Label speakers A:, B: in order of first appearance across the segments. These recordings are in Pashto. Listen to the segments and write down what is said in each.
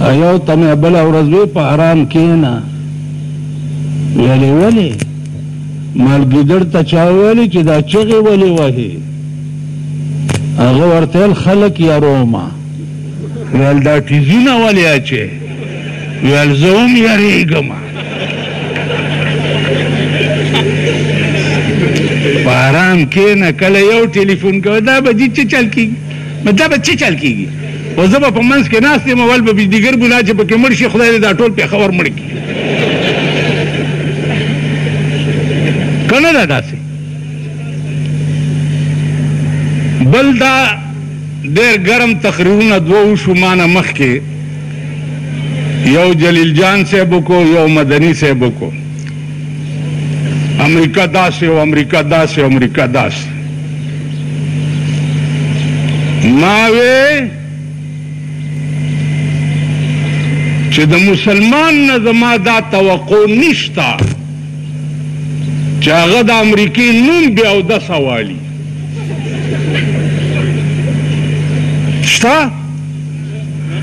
A: ایو ته مې بل ورځ وی په آرام کېنا ویلې ولې مالګیدړ ته چا ویلې چې دا چغې ولې وهې هغه ورته خلک یاروما ویل دا ټیزونه ولې اچې ویل زه هم یارېږم په آرام کېنه کله یو ټلیفون کوه دا به دي چې چل کېږي نو دا به چه چل کیږی او زه به په منځ کی ناست یم اول به بجلیګر بولا چه پکی مړ شی خدای دی دا ټول پیښور مړ کی که نه دا داسی بل دا ډیر ګرم تقریرونه دوه وشو مانه مخکې یو جلیل جان صاحب کو یو مدنی صاحب کو امریکا داسې او امریکا داسې او امریکا داسې ما وې چې د مسلمان نه زما دا توقع نشته چې هغه د امریکې نوم بیا او دسه والي شته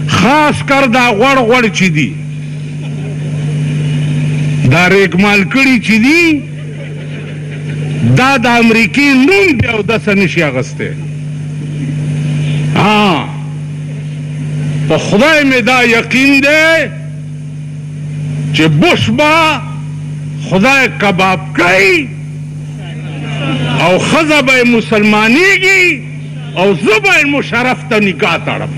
A: خاص کر دا غوړ غوړ چې دي دا ریګمال کړي چې دي دا د امریکې نوم دی او داسه نشي اغستی ها په خدای مې دا یقین دی چې بوش به خدای کباب کوي او ښځه به یې مسلمانېږي او زه به یې مشرف ته نکاح تړم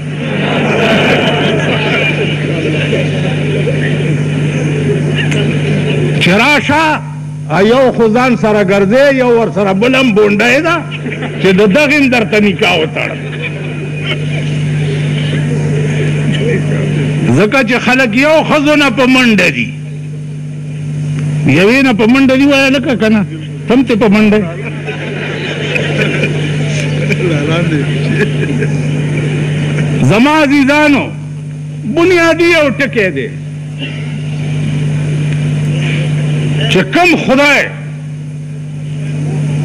A: چې راشه یو خو ځان سره ګرځې یو ورسره بل هم بونډی ده چې د دغې هم درته نکاح وتړم ځکه چې خلک یو ښځو نه په منډه دي یوې نه په منډه دي وایه لکه که نه هم ته په منډه زما عزیزانو بنیادی یو ټکی دی چې کم خدای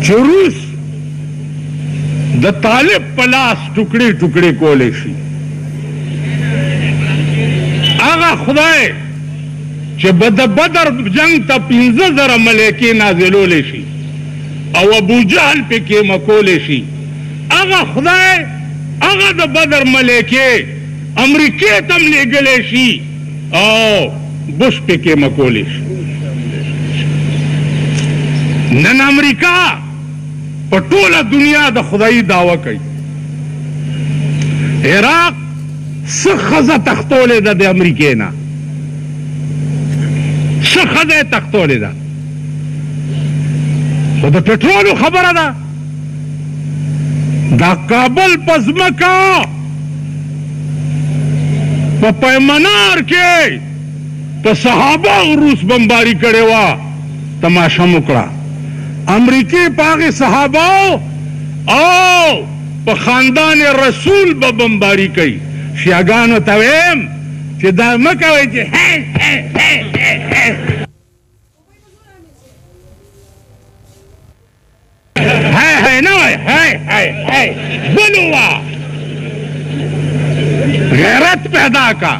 A: چې روس د طالب په لاس ټوکړې ټوکړې کولی شي هغه خدای چې به د بدر جنګ ته پنځه زره ملایکې نازلولی شي او ابوجهل پې کېمکولی شي، هغه خدای هغه د بدر ملایکې امریکې ته هم لېږلی شي او بوش پې کېمکولی شي. نن امریکا په ټوله دنیا د خدایي دعوه کوي. عراق، څه ښځه تښتولې ده د امریکې نه څه ښځه یې تښتولې ده خو د پټرولو خبره ده دا کابل په ځمکه په پیمنار کې په صحابه روس بمباری کړې وه تماشه مو کړه امریکې په هغې صحابه او په خاندان رسول به بمباري کوي، شیعهګانو ته وایم چې دا مه کوئ چې هې هې هې هې هې. هې هې نه وایه، هې هې هې بل ووایه، غیرت پیدا کړه.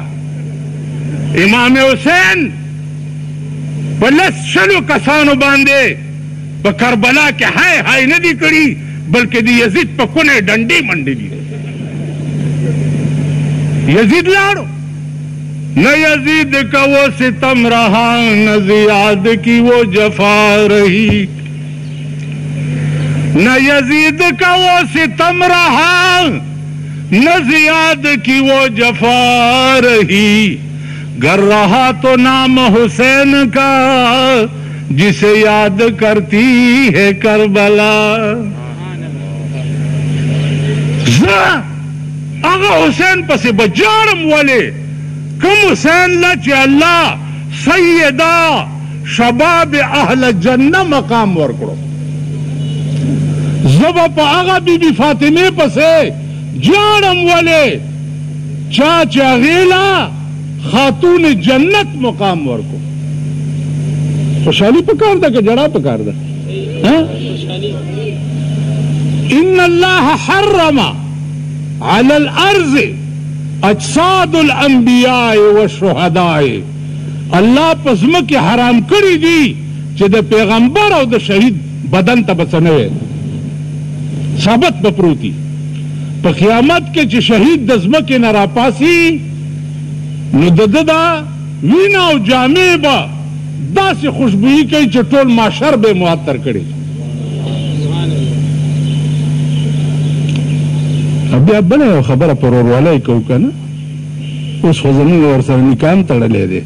A: امام حسین په لس شلو کسانو باندې په کربلا کې های های نه دي کړي بلکې د یزید په کونه یې ډنډې منډې دي. یزید لاړو نه یزید کا و ستم رها نه زیاد کی و جفا رهی نه یزید کا و ستم رها نه زیاد کی و جفا رهی گر رها تو نام حسین کا جسے یاد کرتی ہے کربلا زه هغه حسین پسې بجارم ولې کوم حسین لا چې الله سیدا شباب اهل جنه مقام ورکړو زه به په هغه بیبي فاطمه پسې جارم ولې چا چې هغې لا خاتون جنت مقام ورکو خوشحالی پکار ده که جڑا پکار ده ان الله حرم على الارض اجساد الانبیاء والشهداء الله پزمک حرام کړی دی چې د پیغمبر او د شهید بدن ته بچنوي ثابت بپروتی په قیامت کې چې شهید د زمکه نه راپاسی نو د ده دا وینه او جامې به داسې خوشبويي کوي چې ټول معشر به یې معطر کړی وي. او بیا بله یوه خبره په وروروالی کې وکړه نه، اوس خو زموږ ورسره نکاح هم تړلی دی.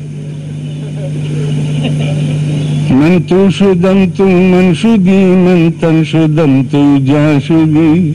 A: من تو شدم تو من شدی من تن شدم تو جا شدی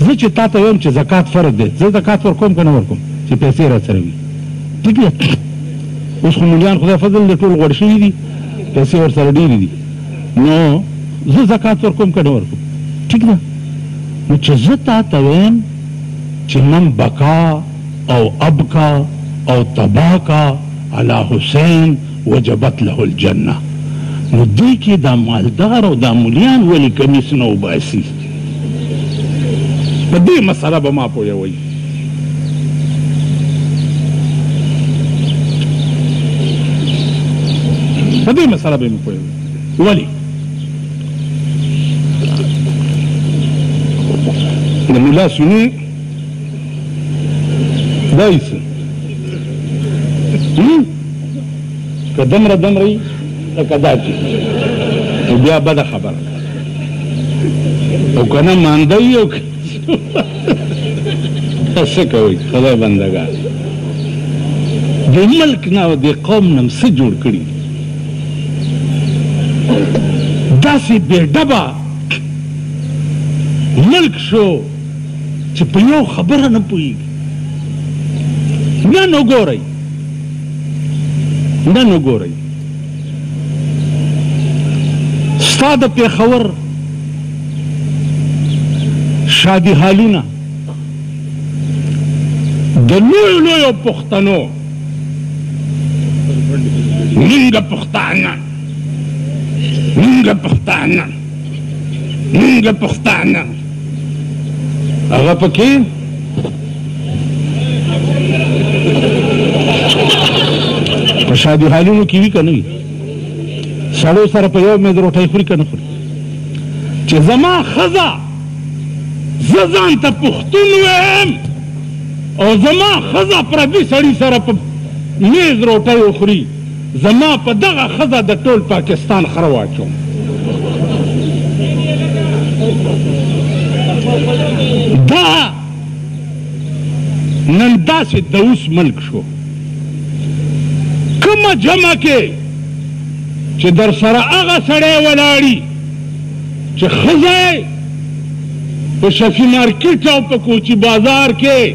A: زه چې تاته ویم چې زکات فرض دی زه زکات ورکوم که نه ورکوم چې پیسې را سره وي ټیک دی اوس خو مليان خدای فضل دی ټول غوړ شوي دي پیسې ورسره ډېرې دي نو زه زکات ورکوم که نه ورکوم ټیک ده نو چې زه تاته ویم چې من بقا او ابقا او تباکا علی حسین وجبت له الجنه نو دې کې دا مالدار او دا مليان ولې کمیس نه وباسي په دې مسله به ما پوهوي په دې مسله به مې پوهوي ولې د ملا سني دایس که دمره دمري لکه دا چې بیا بده خبره او کنه مانده یو څه کوي خدای بندګان د ملک نه او د قوم نه څه جوړ کړي داسې بې ډبه ملک شو چې په یو خبره نه پوهېږي نن وګورئ نن وګورئ ستا د پېښور شادي حالونه د لویو لویو پښتنو مونږ پښتانه مونږ پښتانه مونږ پښتانه هغه پکې په شادي حالونو کې وي که نه وي سړو سره په یو مېز روټۍ خوري که نه خوري چې زما ښځه زه ځان ته پښتون ویم او زما ښځه پردي سړي سره په مېز روټۍ وخوري زما په دغه ښځه د ټول پاکستان خره واچوم. دا نن داسې دوس ملک شو کومه جمع کې چې در سره هغه سړی ولاړي چې ښځه په شفي مارکیټ او په کوچي بازار کې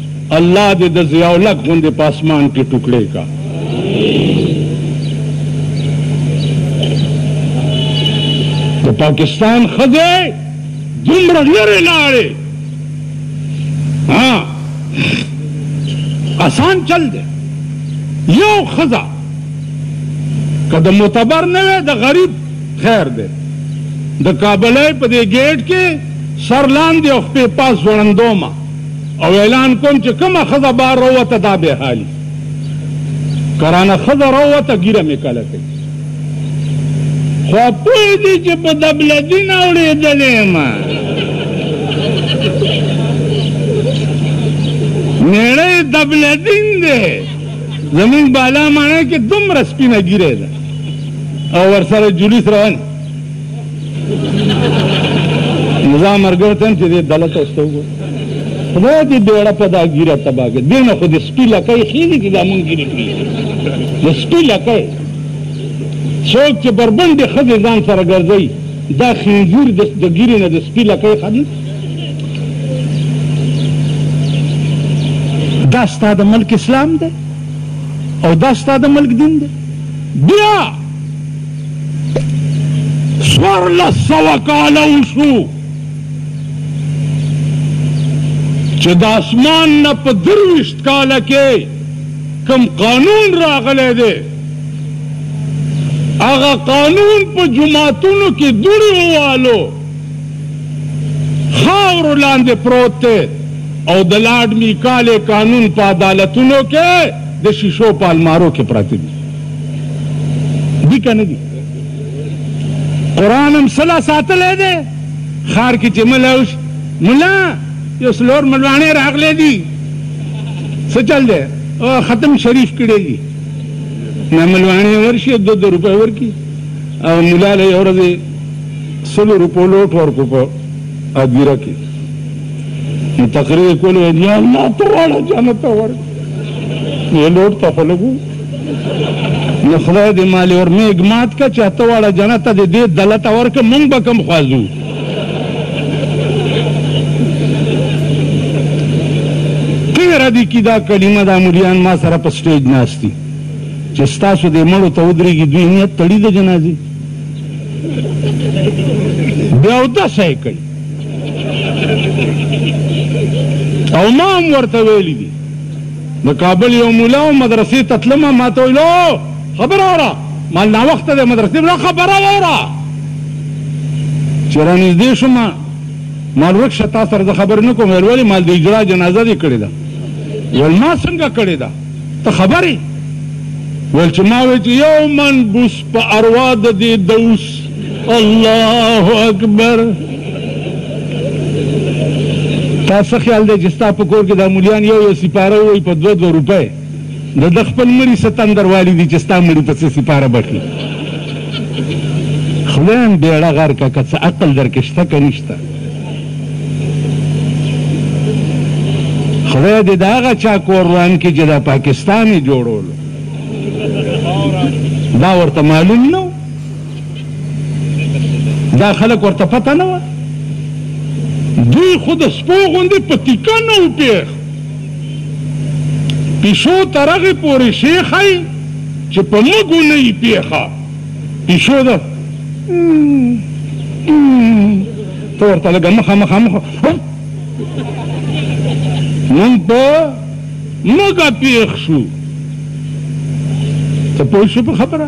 A: الله دې د ضیاءالحق غوندې په اسمان کې ټوکړی کا. د پاکستان ښځې دومره لرې لاړې ها اسان چل دی یو ښځه که د معتبر نه وی د غریب خیر دی د کابلۍ په دې ګیټ کې سر لاندې او خپې پاس ځوړندومه او اعلان کوم چې کومه ښځه بار روته دا به حالي کرانه ښځه روته ګیره مې کله کوي خو پوه دي چې په دبلدي نه اورېدلی یم میړی دبلدین دی زمونږ بالا ماڼۍ کې دومره سپینه ګیره ده او ورسره جولیس روان نظام مرګر تم چې دې دلته وسته وګور خدای دې دوړه په دا ګیره تبا کې دې نه خو دې سپی لکه خېږي چې دا مونږ ګیره کړي دې سپی لکه څوک چې بربندې ښځې ځان سره ګرځوي دا خنزیر د ګیرې نه د سپي لکه ښه دي دا ستا د ملک اسلام دی او دا ستا د ملک دین دی بیا سوار لس سوه کاله وشو چې د اسمان نه په درویشت کاله کې کم قانون راغلی دی هغه قانون په جماعتونو کې دوړې ووالو خاورو لاندې پروت دی او د لاډ میکالې قانون په عدالتونو کې د شیشو په المارو کې پراته دي دي که نه دي قرآن هم سلا ساتلی دی ښار کې چې ملا وشي ملا یو څلور ملواڼې راغلی دي څه چل دی او ختم شریف کړی دي نه ملواڼې ورشي دو دو روپۍ ورکړي او ملا له یو ورځې سلو روپو لوټ ورکړو په ادیره کې نو تقریر یې کولو یا الله ته واړه جنت ته ورکړي یې لوټ ته خو لږو نو خدای دې مالې ور مېږ مات که چې اته واړه جنته دې دې دله ته ورکړه مونږ به کوم خوا ځو تېره دي کي دا کلمه دا مریان ما سره په سټېج ناست دي چې ستاسو دې مړو ته ودرېږي دوی نیت تړي د جنازې بیا اودس یې کوي او ما هم ورته ویلي دي د کابل یو ملا و، مدرسې ته تلمه، ما ته ویل، او! خبره واوره! ما ویل، ناوخته دی، مدرسې ته ولاړ، خبره واوره! چې رانږدې شوم، ما ویل، ورک شه، تا سره زه خبرې نه کوم، ویل، ولې؟ ما ویل، د اجرا جنازه دې کړې ده، ویل، ما څنګه کړې ده، ته خبر یې؟ ویل، چې ما ویل، چې یو من بوس په اروا د دې دوس. الله اکبر تا څه خیال دی چې ستا په کور کې دا مولیان یو یو سپاره ووایي په دوه دوه روپۍ د ده خپل مړي څه تندر والي دي چې ستا مړي په څه سپاره بخي خدای هم بیړه غر که که څه عقل در کې شته که نشته خدای دې د هغه چا کور وران کړي چې دا پاکستان یې جوړولو دا ورته معلوم نه دا خلک ورته پته نه وه دوی خو د سپو غوندې په تیکه نه و پیښ پیشو تر هغې پورې شی ښایي چې په موږو نه یي پیښه پیشو ده ته ورته لږه مخه مخه مخه مونږ په موږه پیښ شو ته پوه شو په خبره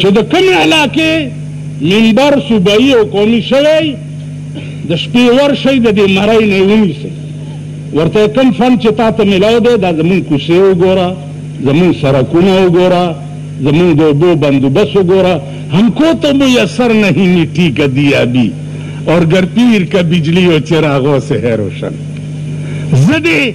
A: چې د کومې علاقې منبر صوبایي او قومي شوی د شپې ورشئ د دې مرۍ نه یې ونیسئ ورته کوم فنډ چې تا ته میلاو دی دا زمونږ کوڅې وګوره زمونږ سرکونه وګوره زمونږ د اوبو بندوبست وګوره همکو تو میسر نهي مټي که دیا بي اور ګر پیر که بجلی او چراغو سه روشن زه دې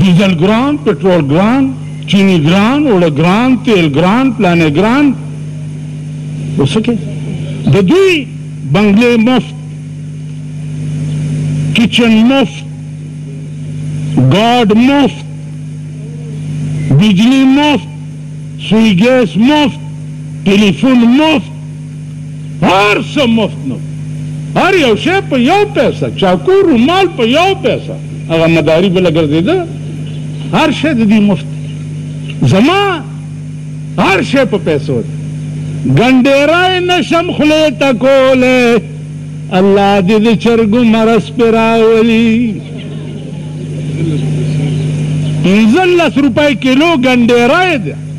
A: ډیزل ګران پټرول ګران چینی ګران اوړه ګران تیل ګران پلانې ګران وسکه د دوی بنگلې مفت کچن مفت ګارډ مفت بجلی مفت سوی ګیس مفت ټلیفون مفت هر څه مفت نه هر یو شی په یو پیسه چاکو رومال په یو پیسه هغه مداري بله ګرځېده هر شی د دوی مفت زما هر شی په پیسو دی ګنډېری نه شم خولې ته کولی الله دې د چرګو مرس پې راولي پنځلس روپۍ کیلو ګنډېری دی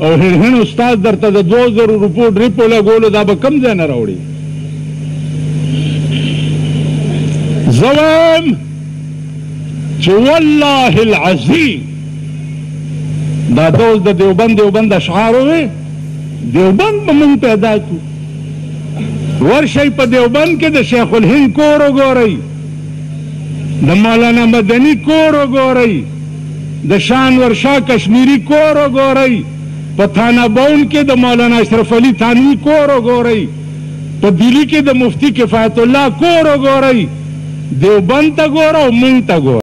A: او هېڼ هېڼ استاد درته د دوو زرو روپو ډریپ ولګولو دا به کوم ځای نه راوړي زه وایم چې والله العظیم دا دوز د دیوبند دیوبند اشعار وي دیوبند به مونږ پیدا کړو ورشئ په دیوبند کې د شیخ الهند کور وګورئ د مولانا مدني کور وګورئ، د شاه انور شاه کشمیري کور وګورئ، په تھانه بون کې د مولانا اشرف علي تھانوي کور وګورئ، په دلي کې د مفتي کفایت الله کور وګورئ، دیوبند ته ګوره او موږ ته ګوره.